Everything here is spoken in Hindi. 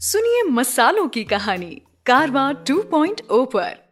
सुनिए मसालों की कहानी कारवा 2.0 पर।